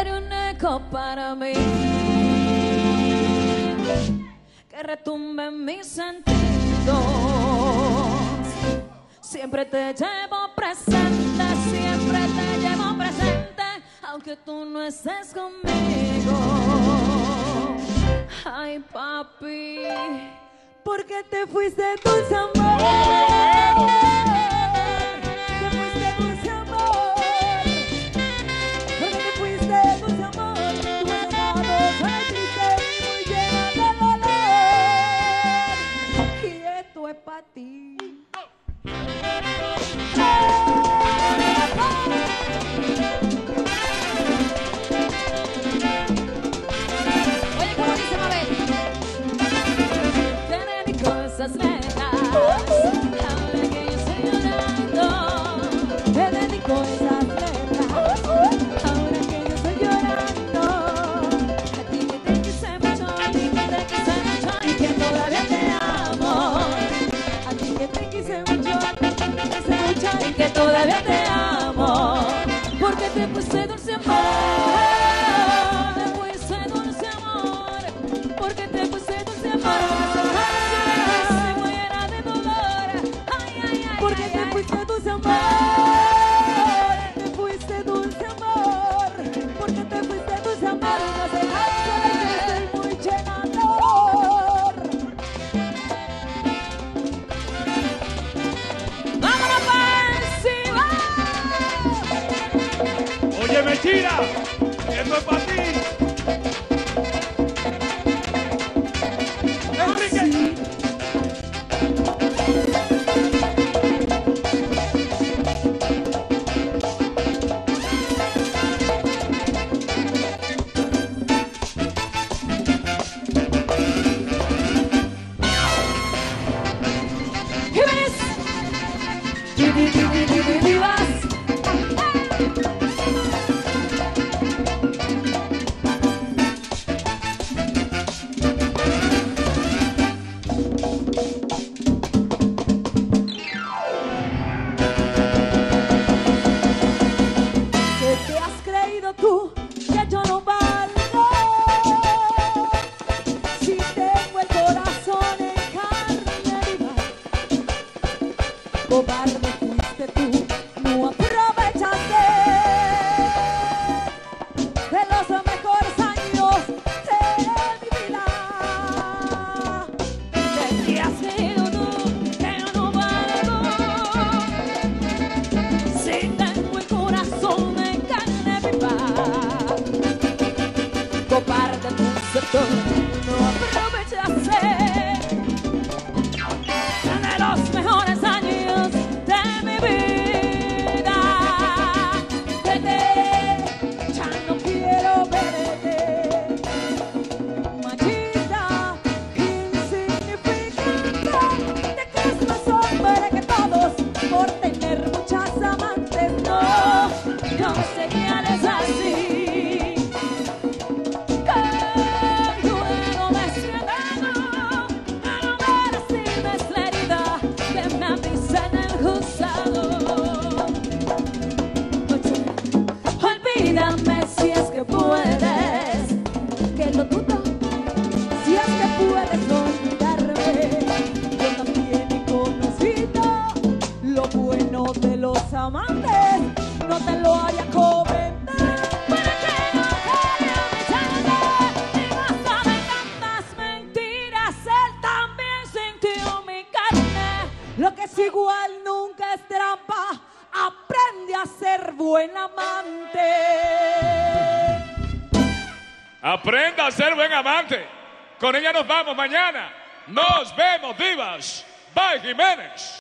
Eres un eco para mí que retumbe mis sentidos. Siempre te llevo presente, siempre te llevo presente, aunque tú no estés conmigo. Ay, papi, ¿por qué te fuiste dulce amor? Ahora que yo estoy llorando Te dedico esas letras Ahora que yo estoy llorando A ti que te quise mucho A ti que te quise mucho Y que todavía te amo. A ti que te quise mucho A ti que te quise mucho Y que todavía te amo. Porque te puse dulce amor mentira. Cobarde fuiste tú, no aprovechaste. De los mejores años de mi vida. ¿Qué te has creído tú que no valgo? Si tengo el corazón en carne viva. Cobarde fuiste tú, Olvídame si es que puedes, que lo dudo. Si es que puedes olvidarme, yo también he conocido lo bueno de los amantes. No te lo haya comentar. Para que no y basta de tantas mentiras. Él también sintió mi carne. Lo que es igual nunca es trampa. Aprende a ser buen amante. Aprenda a ser buen amante. Con ella nos vamos mañana. Nos vemos, divas. Bye, Jiménez.